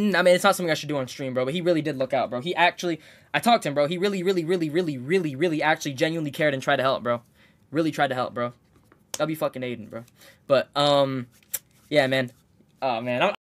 And I mean, it's not something I should do on stream, bro. But he really did look out, bro. He actually, I talked to him, bro. He really, really, really, really, really, really, actually, genuinely cared and tried to help, bro. Really tried to help, bro. I'll be fucking Adin, bro. But um, yeah, man. Oh man, I'm,